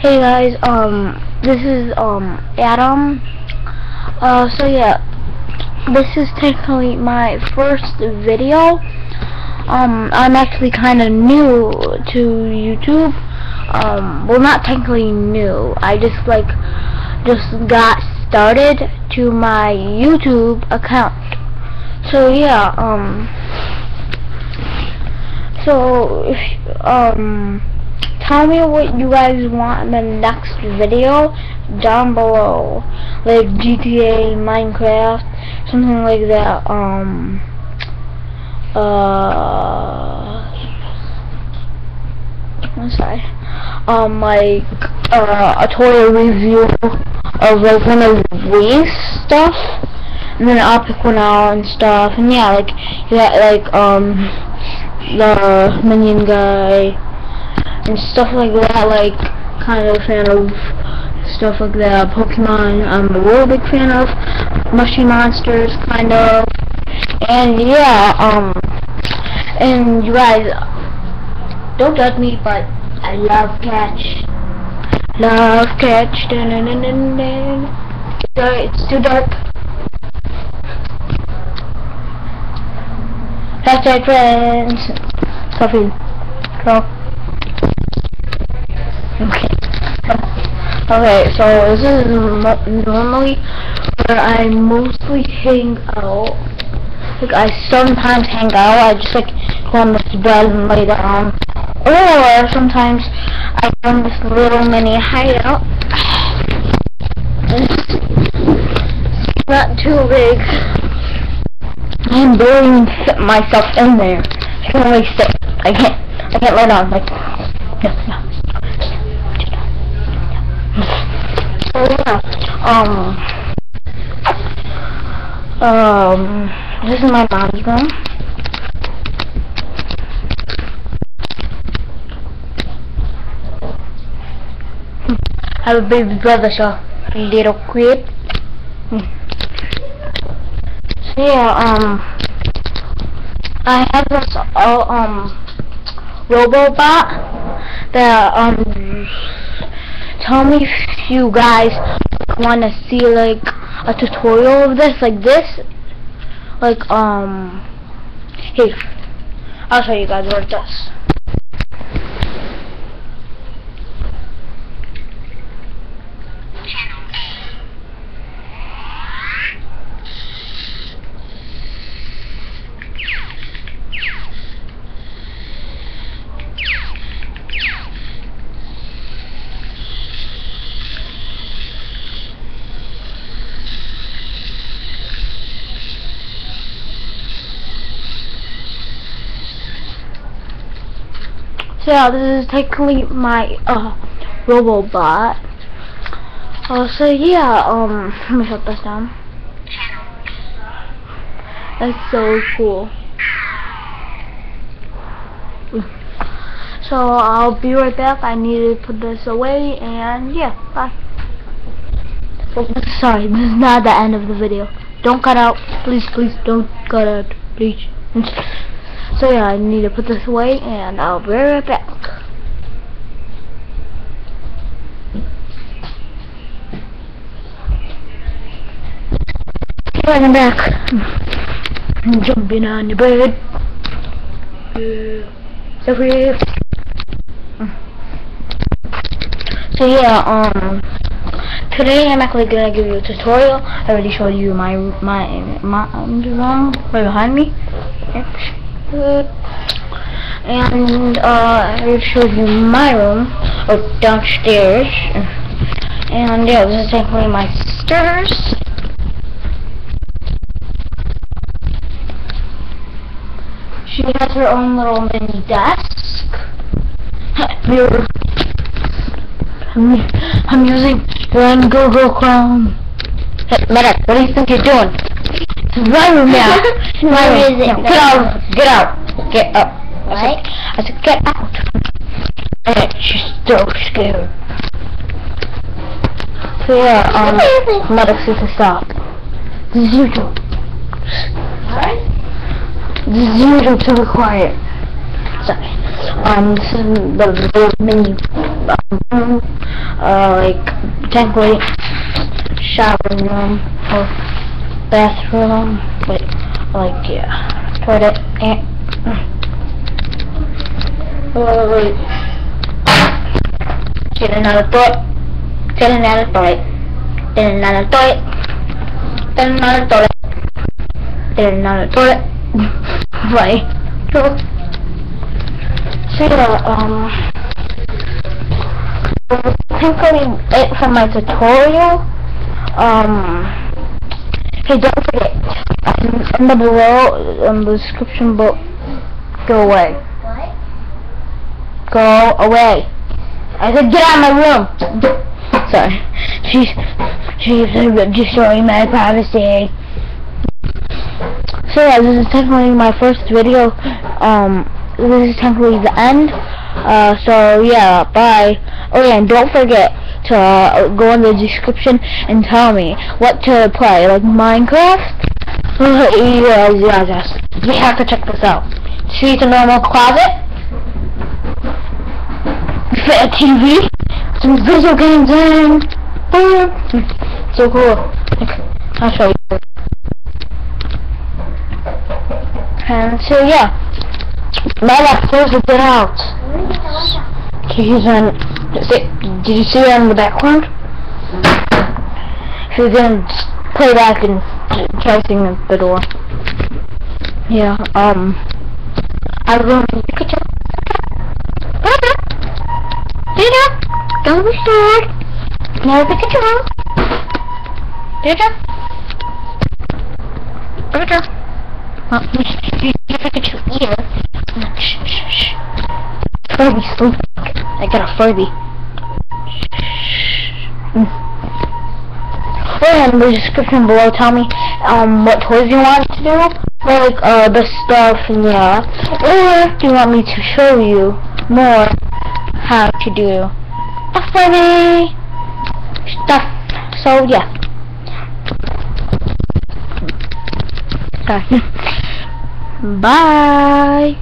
Hey guys, um, this is, um, Adam. Uh, so yeah, this is technically my first video. Um, I'm actually kind of new to YouTube. Um, well, not technically new. I just, like, just got started to my YouTube account. So yeah, um, so, um, tell me what you guys want in the next video down below. Like GTA, Minecraft, something like that. Um, uh, I'm sorry. Um, like, uh, a toy review of like one of these stuff. And then I'll pick one out and stuff. And yeah, like, yeah, like, um, the minion guy and stuff like that, like, kind of a fan of stuff like that. Pokemon, I'm a real big fan of. Moshi Monsters, kind of. And yeah, um, and you guys, don't judge me, but I love catch. Love catch. Dun, dun, dun, dun, dun. It's too dark. Hashtag friends. Coffee. Go. Okay, so this is normally where I mostly hang out. Like, I sometimes hang out, I just, like, go on this bed and lay down. Or, sometimes, I go on this little mini hideout. Not too big. I am barely fit myself in there. I can only sit. I can't, I can't lay down, like, yeah, yeah. Um, um, this is my mom's room. I have a baby brother, so little crib. So yeah, um, I have this uh, um Robobot that um tell me if you guys want to see like a tutorial of this like this. Like um here. I'll show you guys what it does So yeah, this is technically my uh Robobot. Uh, so yeah, um, let me shut this down. That's so cool. So I'll be right back. I need to put this away, and yeah, bye. Sorry, this is not the end of the video. Don't cut out. Please, please, don't cut out. Please. So yeah, I need to put this away and I'll be right back. Right, I'm back. I'm jumping on the bed. So, so yeah, um, today I'm actually gonna give you a tutorial. I already showed you my my my um, right behind me. And uh, I showed you my room, or downstairs. And yeah, this is technically my stairs. She has her own little mini desk. Mirror. I'm using Run Google Chrome. Hey, Medic, what do you think you're doing? Room now. my room. Now, get out. Get out. Get up. What? I said, I said get out. And she's so scared. So yeah, um, Medic says to stop. This is YouTube. What? This is YouTube to. Sorry. Um, this is the little mini um, uh, like technically shower room or bathroom, wait, like yeah, toilet and. Oh, wait. Get another toilet. Get another toilet. Get another toilet. Get another toilet. Get another toilet. right. So, yeah, um, technically it from my tutorial. Um, hey, don't forget in, the below, in the description book, go away. What? Go away. I said get out of my room. Sorry. She's she's destroying my privacy. So yeah, this is technically my first video. Um, this is technically the end. Uh, so yeah, bye. Oh yeah, and don't forget to uh, go in the description and tell me what to play, like Minecraft. yes, yes, yes. You have to check this out. See the normal closet. Fit a TV, some video games in. So cool. I'll show you. And so yeah, now that close out. He's in. Did you see that in the background? He's gonna play back and seeing the door. Yeah. Um. I was going to Pikachu. Pikachu. Don't be scared. No Pikachu. Pikachu. Pikachu. Oh, you Pikachu ear. Shh, shh, shh. Furby sleeping. I got a Furby. Oh, in the description below, tell me um what toys you want to do, like uh the stuff, and yeah, or do you want me to show you more how to do a funny stuff? So yeah. Bye.